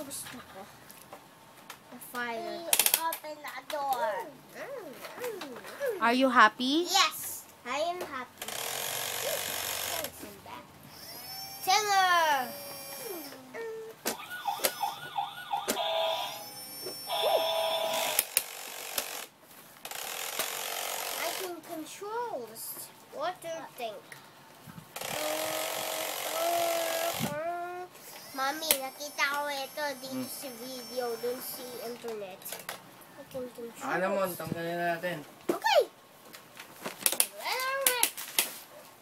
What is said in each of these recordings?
ang gusto ko. The fire. open the door. Are you happy? Yes, I am happy. Taylor! I can control this. What do you think? Mami, nakita ko ito dito Hmm. sa video, dun sa internet. Alam mo, tanggalin na natin. Okay. Let her rip.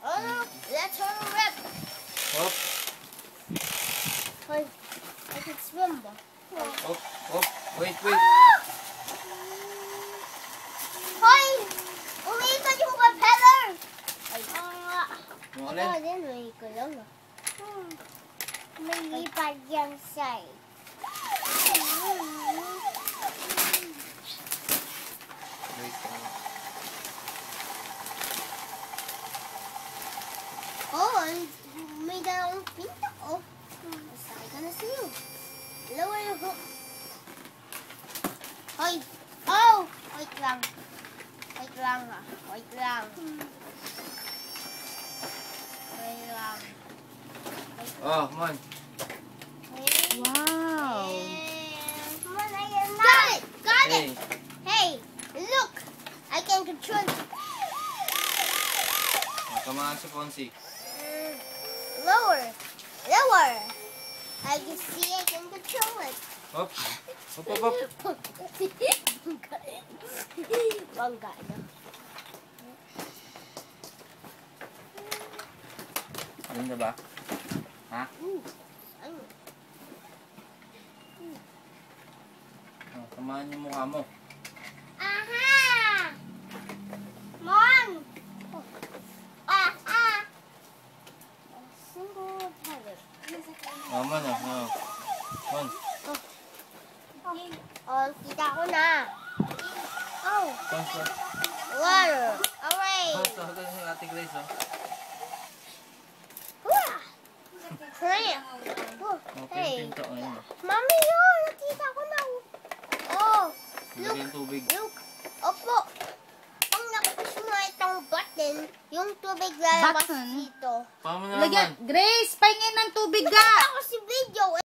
Oh no, let her rip. Hop, I, I can swim ba? hop, hop. Wait, wait. Hoy! Umikot yung propeller! Ay, nga. Yung Ano din, umikot lang ah. Hmm. May lipad yan side. Oh, and. Oh, saan ka na sa'yo? Lower your hook. Oh! Wait lang. Wait lang ha. Wait. Wait Oh, come on. Wow. Come on, I am Got it! Got Hey, it! Hey! Look! I can control it. matamaan si Fonzie. Mm, Lower. Lower. I can see I can control it. Hop, hop, hop, hop. Bangga na. Ganda ba? Ha? Oh, tamaan yung mukha mo. Aha! Mon! Ah, ah! Oh, Mon, oh, oh. Mon. Oh, kita ko na. Oh. Water. Alright. Ah, oh, so, hanggang yung ating race, oh. Hua! Cramp. Oh, Oh, hey. oh. Mami, yun. Nakita ko na. Oh, tubig. look. Opo. Pag nakupush mo na itong button, yung tubig lalabas dito. Paano naman? Grace, pahingin ng tubig ka. Ako si video.